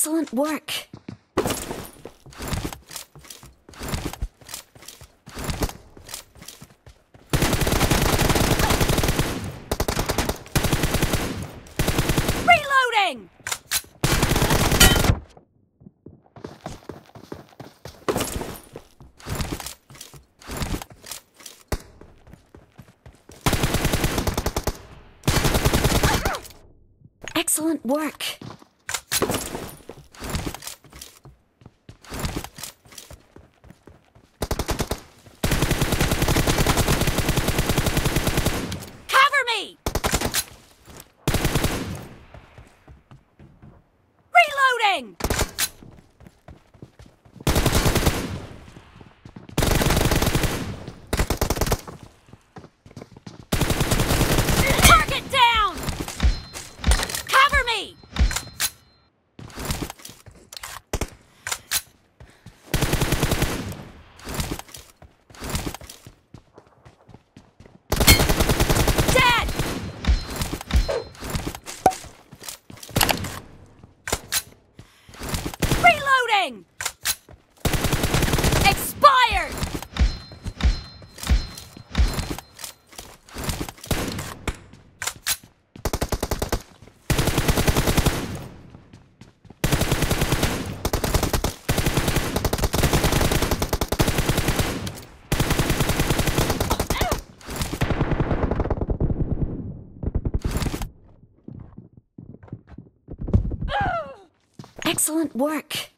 Excellent work. Reloading! Excellent work. Reloading! Excellent work.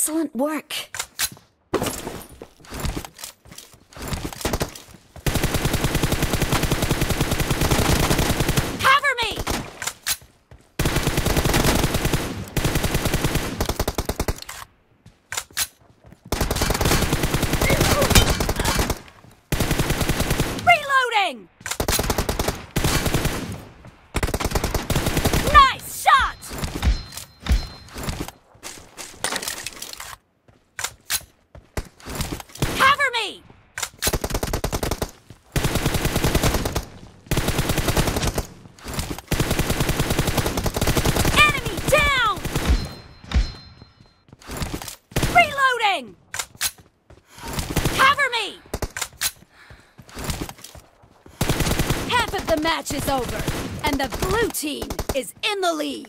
Excellent work. Cover me! The match is over, and the blue team is in the lead.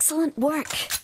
Excellent work.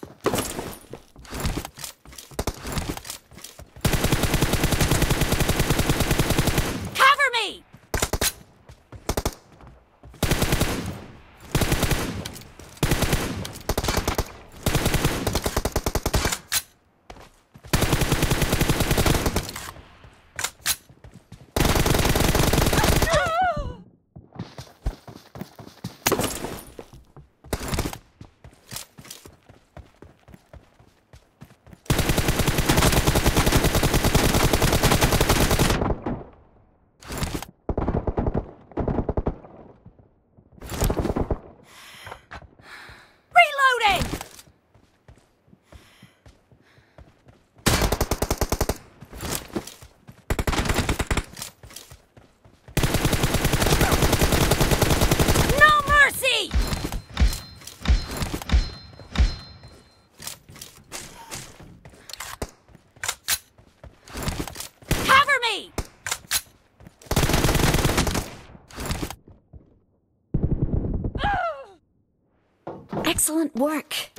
Excellent work.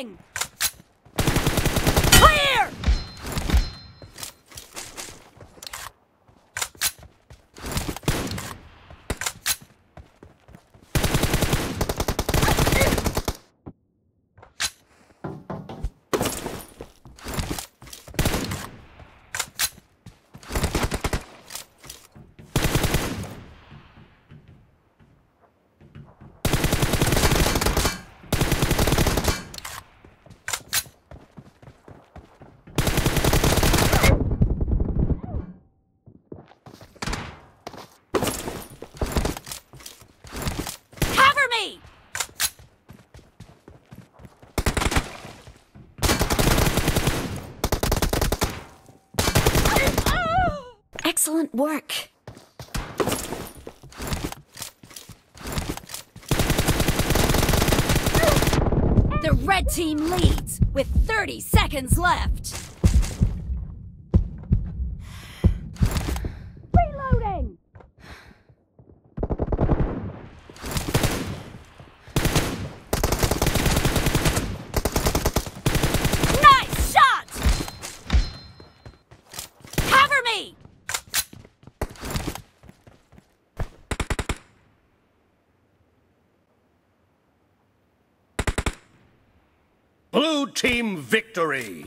Reloading! Excellent work. The red team leads with 30 seconds left. Team victory!